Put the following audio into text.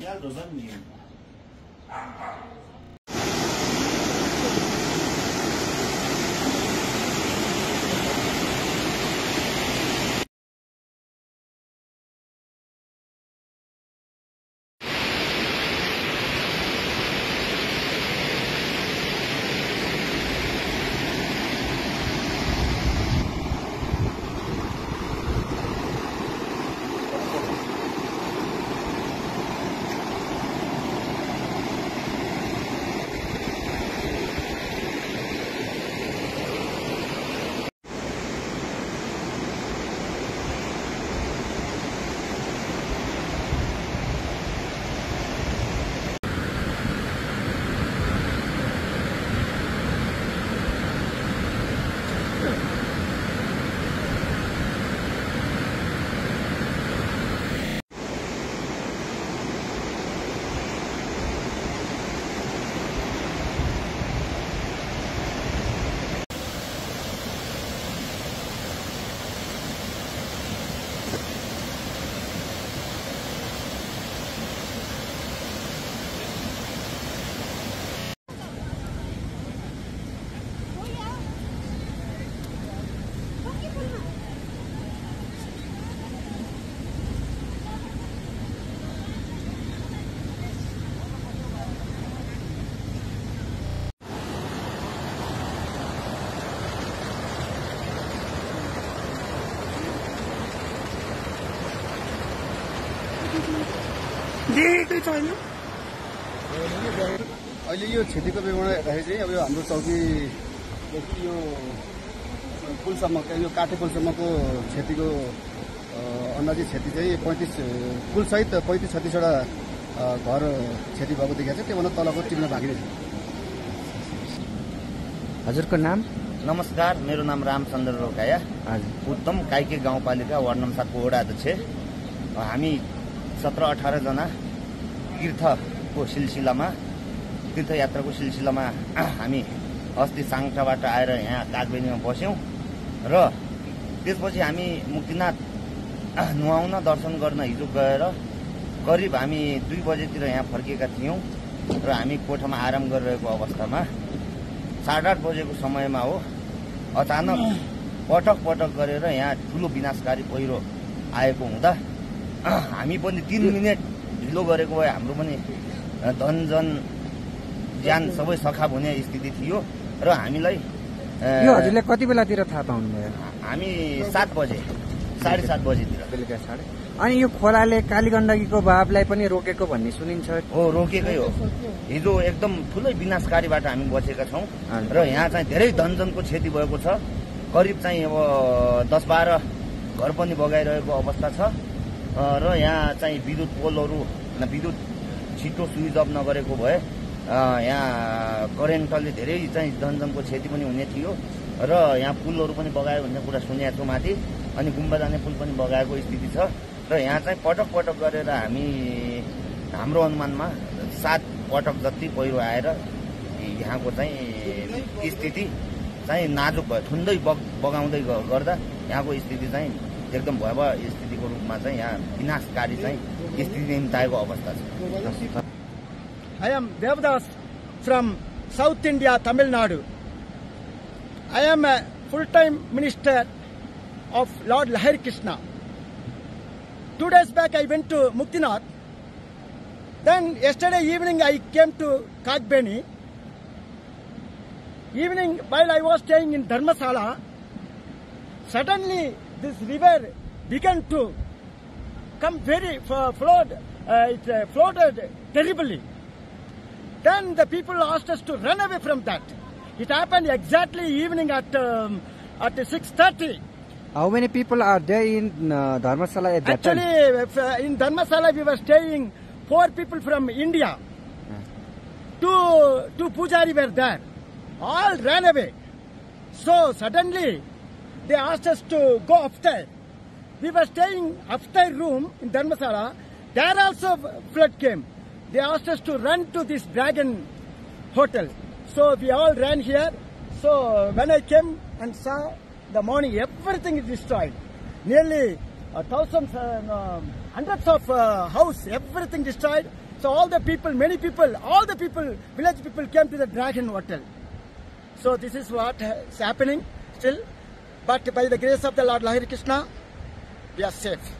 Gel Rozan diyeyim. छैन अहिले यो क्षतिको विवरण हेर्दाखेरि चाहिँ अब यो हाम्रो चौकीदेखि यो पुलसम्म यो काठे पुलसम्मको क्षतिको अन्दाजी क्षति चाहिँ पैँतिस पुलसहित पैँतिस छत्तिसवटा घर क्षति भएको देखिएको छ। त्योभन्दा तलको टिप्न बाँकी छ हजुरको नाम? नमस्कार मेरो नाम रामचन्द्र रोकाया। हजुर। उत्तम काइके गाउँपालिका वार्ड नम्बर सातको वडा अध्यक्ष। हामी सत्र अठारजना तीर्थको सिलसिलामा तीर्थयात्राको सिलसिलामा हामी अस्ति साङ्टाबाट आएर यहाँ कागबेनीमा बस्यौँ र त्यसपछि हामी मुक्तिनाथ नुहाउन दर्शन गर्न हिजो गएर करिब हामी दुई बजेतिर यहाँ फर्किएका थियौँ र हामी कोठामा आराम गरिरहेको अवस्थामा साढे आठ बजेको समयमा हो अचानक पटक पटक गरेर यहाँ ठुलो विनाशकारी पहिरो आएको हुँदा हामी पनि तिन मिनट ढिलो गरेको भए हाम्रो पनि धन जन ज्यान सबै सखाप हुने स्थिति थियो र हामीलाई यो हजुरले कति बेलातिर थाहा पाउनुभयो? हामी सात बजे साढे सात बजेतिर। बेलुका साढे। अनि यो खोलाले काली गण्डकीको भावलाई पनि रोकेको भन्ने सुनिन्छ। हो रोकेकै हो। हिजो एकदम ठुलै विनाशकारीबाट हामी बचेका छौँ। र यहाँ चाहिँ धेरै धनजनको क्षति भएको छ। करिब चाहिँ अब दस बाह्र घर पनि बगाइरहेको अवस्था छ। र यहाँ चाहिँ विद्युत पोलहरू विद्युत छिटो स्विच अफ नगरेको भए यहाँ करेन्टले धेरै चाहिँ धनजनको क्षति पनि हुने थियो। र यहाँ पुलहरू पनि बगायो भन्ने कुरा सुनेको छु माथि अनि गुम्बा जाने पुल पनि बगाएको स्थिति छ। र यहाँ चाहिँ पटक पटक गरेर हामी हाम्रो अनुमानमा सात पटक जति पहिरो आएर यहाँको चाहिँ स्थिति चाहिँ नाजुक भयो। ठुन्दै बग बगाउँदै गर्दा यहाँको स्थिति चाहिँ एकदम भयव स्थितिको रूपमा I am Devdas from south Devda Tamil Nadu I am a full time minister of lord लहर Krishna two days back I went to Muktinath then yesterday evening I came to Kagbeni evening while I वाइङ in Dharamshala suddenly this river began to come very flood. Uh, it uh, flooded terribly. Then the people asked us to run away from that. It happened exactly evening at um, at 6:30. How many people are there in uh, Dharmasala at that Actually, time? if, uh, in Dharmasala we were staying. Four people from India. Two two pujari were there. All ran away. So suddenly they asked us to go upstairs. We were staying upstairs room in Dharmasala. There also flood came. They asked us to run to this dragon hotel. So we all ran here. So when I came and saw the morning, everything is destroyed. Nearly uh, thousands, uh, no, hundreds of uh, house, everything destroyed. So all the people, many people, all the people, village people came to the Dragon Hotel. So this is what is happening still. But by the grace of the Lord Lahiri Krishna, we are safe.